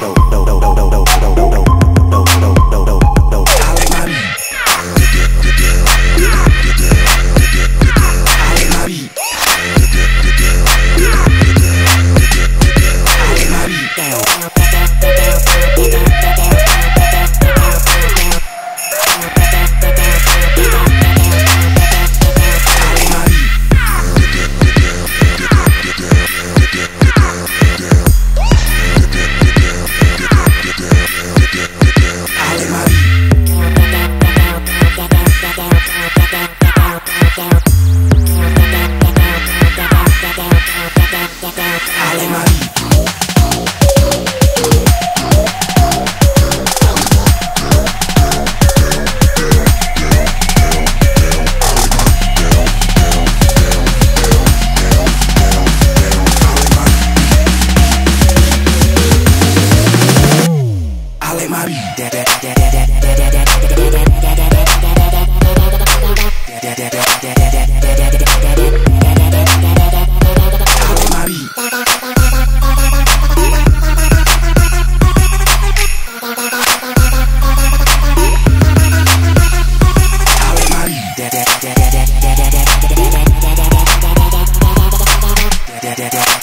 no. Yeah.